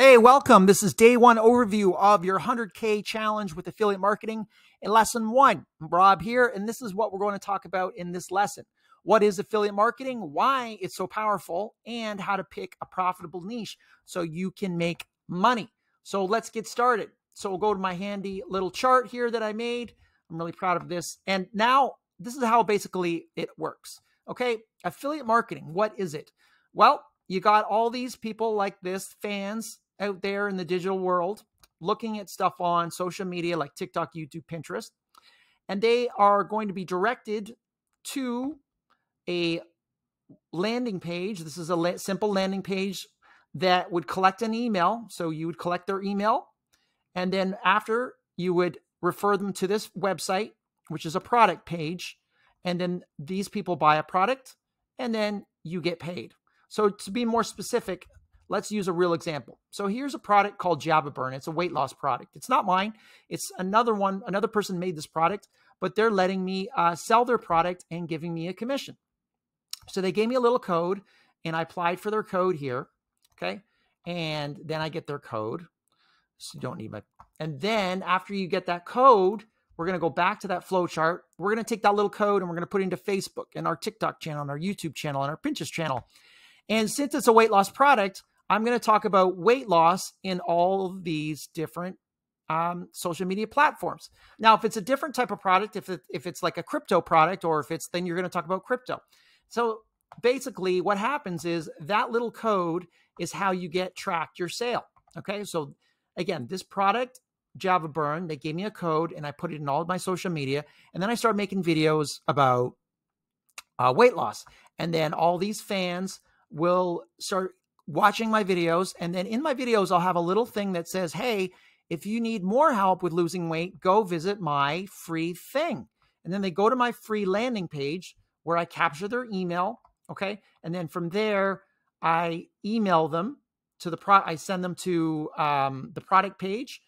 Hey, welcome. This is day one overview of your 100K challenge with affiliate marketing in lesson one. I'm Rob here, and this is what we're going to talk about in this lesson. What is affiliate marketing, why it's so powerful, and how to pick a profitable niche so you can make money. So let's get started. So we'll go to my handy little chart here that I made. I'm really proud of this. And now this is how basically it works. Okay, affiliate marketing, what is it? Well, you got all these people like this, fans out there in the digital world looking at stuff on social media like TikTok, YouTube, Pinterest, and they are going to be directed to a landing page. This is a simple landing page that would collect an email. So you would collect their email, and then after you would refer them to this website, which is a product page, and then these people buy a product, and then you get paid. So to be more specific, let's use a real example. So here's a product called Java Burn. It's a weight loss product. It's not mine. It's another one. Another person made this product, but they're letting me uh, sell their product and giving me a commission. So they gave me a little code, and I applied for their code here. Okay, and then I get their code. So you don't need my. And then after you get that code, we're going to go back to that flow chart. We're going to take that little code and we're going to put it into Facebook and our TikTok channel and our YouTube channel and our Pinterest channel. And since it's a weight loss product, I'm going to talk about weight loss in all of these different um, social media platforms. Now, if it's a different type of product, if it, if it's like a crypto product, or if it's then you're going to talk about crypto. So basically, what happens is that little code is how you get tracked your sale. Okay, so again, this product Java Burn, they gave me a code, and I put it in all of my social media, and then I started making videos about uh, weight loss, and then all these fans will start watching my videos. And then in my videos, I'll have a little thing that says, hey, if you need more help with losing weight, go visit my free thing. And then they go to my free landing page where I capture their email. Okay. And then from there, I email them to the pro, I send them to um, the product page,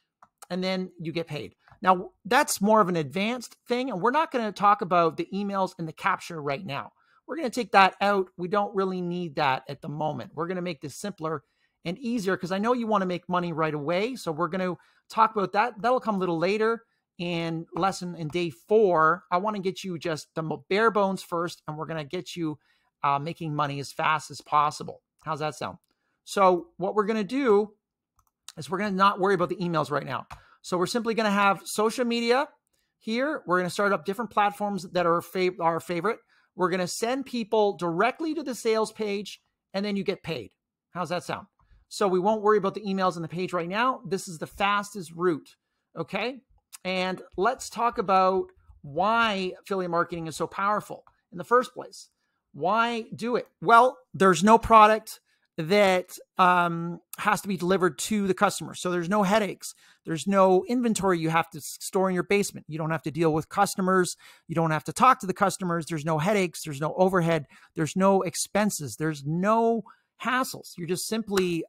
and then you get paid. Now, that's more of an advanced thing. And we're not going to talk about the emails and the capture right now. We're going to take that out. We don't really need that at the moment. We're going to make this simpler and easier because I know you want to make money right away. So we're going to talk about that. That'll come a little later in lesson in day four. I want to get you just the bare bones first, and we're going to get you uh, making money as fast as possible. How's that sound? So what we're going to do is we're going to not worry about the emails right now. So we're simply going to have social media here. We're going to start up different platforms that are fav- our favorite. We're going to send people directly to the sales page and then you get paid. How's that sound? So we won't worry about the emails on the page right now. This is the fastest route. Okay. And let's talk about why affiliate marketing is so powerful in the first place. Why do it? Well, there's no product that um, has to be delivered to the customer. So there's no headaches. There's no inventory you have to store in your basement. You don't have to deal with customers. You don't have to talk to the customers. There's no headaches. There's no overhead. There's no expenses. There's no hassles. You're just simply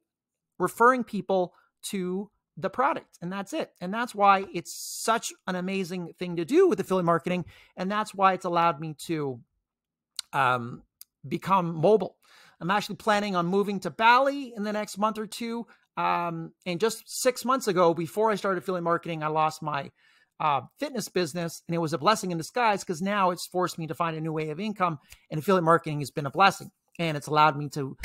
referring people to the product and that's it. And that's why it's such an amazing thing to do with affiliate marketing. And that's why it's allowed me to um, become mobile I'm actually planning on moving to Bali in the next month or two. Um, and just six months ago, before I started affiliate marketing, I lost my uh, fitness business, and it was a blessing in disguise because now it's forced me to find a new way of income. And affiliate marketing has been a blessing, and it's allowed me to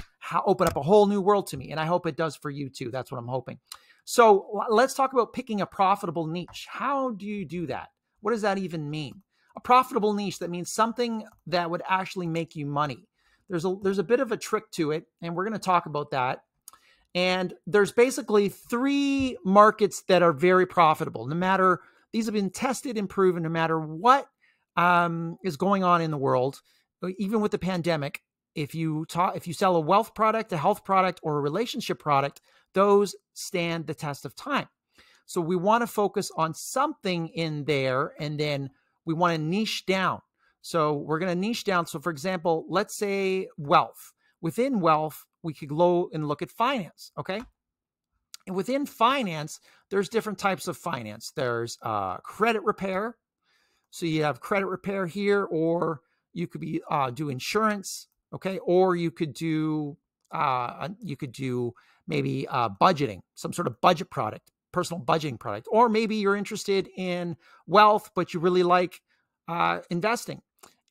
open up a whole new world to me. And I hope it does for you too. That's what I'm hoping. So let's talk about picking a profitable niche. How do you do that? What does that even mean? A profitable niche that means something that would actually make you money there's a there's a bit of a trick to it, and we're going to talk about that. And there's basically three markets that are very profitable. No matter these have been tested and proven, no matter what um, is going on in the world, even with the pandemic. If you talk, if you sell a wealth product, a health product, or a relationship product, those stand the test of time. So we want to focus on something in there, and then we want to niche down. So we're going to niche down. So, for example, let's say wealth. Within wealth, we could go and look at finance. Okay. And within finance, there's different types of finance. There's uh, credit repair. So you have credit repair here, or you could be uh, do insurance. Okay. Or you could do Uh, you could do maybe uh, budgeting, some sort of budget product, personal budgeting product, or maybe you're interested in wealth, but you really like uh, investing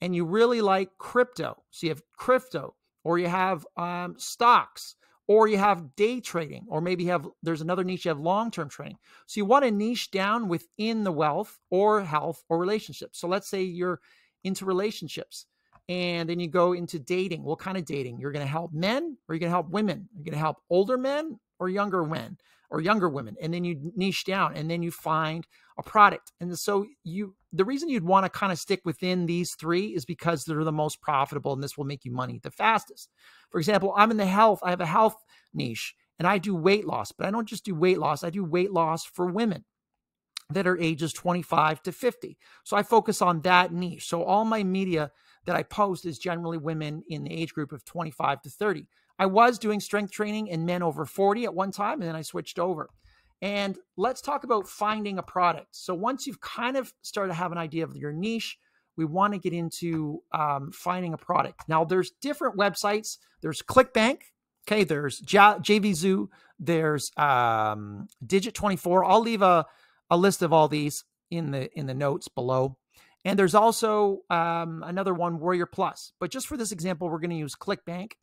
and you really like crypto. So you have crypto, or you have um, stocks, or you have day trading, or maybe you have there's another niche you have long term trading. So you want to niche down within the wealth or health or relationships. So let's say you're into relationships and then you go into dating. What kind of dating? You're going to help men or you're going to help women? You're going to help older men or younger men or younger women. And then you niche down and then you find a product. And so you the reason you'd want to kind of stick within these three is because they're the most profitable and this will make you money the fastest. For example, I'm in the health, I have a health niche and I do weight loss, but I don't just do weight loss, I do weight loss for women that are ages 25 to 50. So I focus on that niche. So all my media that I post is generally women in the age group of 25 to 30. I was doing strength training in men over 40 at one time, and then I switched over. And let's talk about finding a product. So once you've kind of started to have an idea of your niche, we want to get into um, finding a product. Now, there's different websites. There's ClickBank. Okay, there's J- JVZoo. There's um, Digit24. I'll leave a, a list of all these in the in the notes below. And there's also um, another one, Warrior Plus. But just for this example, we're going to use ClickBank.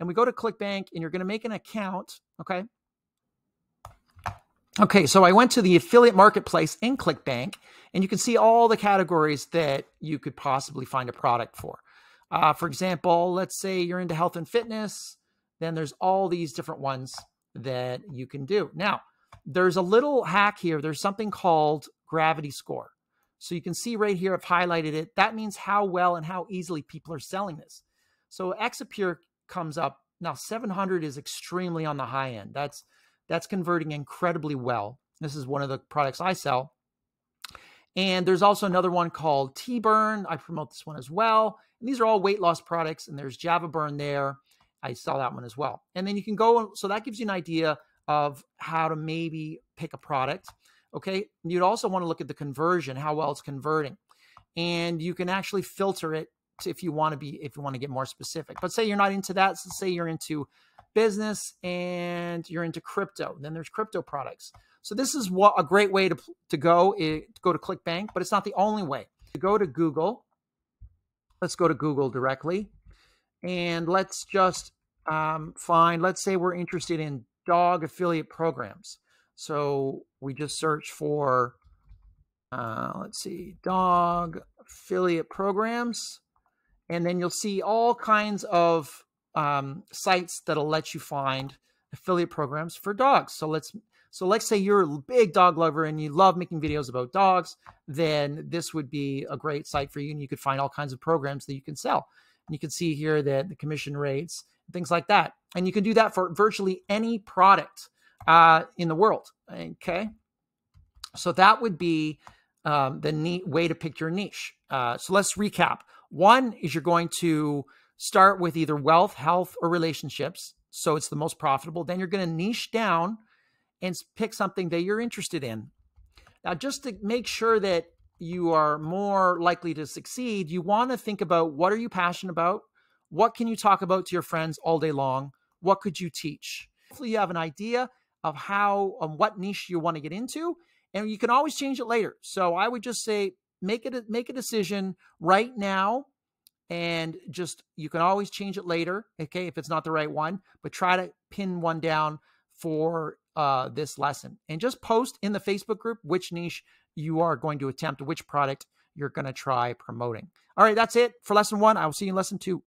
And we go to ClickBank and you're going to make an account. Okay. Okay, so I went to the affiliate marketplace in ClickBank, and you can see all the categories that you could possibly find a product for. Uh, for example, let's say you're into health and fitness, then there's all these different ones that you can do. Now, there's a little hack here. There's something called gravity score. So you can see right here, I've highlighted it. That means how well and how easily people are selling this. So Exipure comes up. Now 700 is extremely on the high end. That's that's converting incredibly well. This is one of the products I sell. And there's also another one called Tea Burn. I promote this one as well. And these are all weight loss products. And there's Java Burn there. I sell that one as well. And then you can go, so that gives you an idea of how to maybe pick a product. Okay. You'd also want to look at the conversion, how well it's converting. And you can actually filter it if you want to be, if you want to get more specific. But say you're not into that. So say you're into business and you're into crypto. Then there's crypto products. So this is what a great way to, to go, is, to go to ClickBank, but it's not the only way. To go to Google, let's go to Google directly. And let's just um, find, let's say we're interested in dog affiliate programs. So we just search for, uh, let's see, dog affiliate programs. And then you'll see all kinds of um, sites that'll let you find affiliate programs for dogs. So let's so let's say you're a big dog lover and you love making videos about dogs, then this would be a great site for you, and you could find all kinds of programs that you can sell. And you can see here that the commission rates, things like that, and you can do that for virtually any product uh, in the world. Okay. So that would be um, the neat way to pick your niche. Uh, so let's recap. One is you're going to start with either wealth, health, or relationships. So it's the most profitable. Then you're going to niche down and pick something that you're interested in. Now, just to make sure that you are more likely to succeed, you want to think about what are you passionate about? What can you talk about to your friends all day long? What could you teach? Hopefully, you have an idea of how um, what niche you want to get into and you can always change it later so i would just say make it a, make a decision right now and just you can always change it later okay if it's not the right one but try to pin one down for uh, this lesson. And just post in the facebook group which niche you are going to attempt which product you're going to try promoting. All right that's it for lesson one. I will see you in lesson two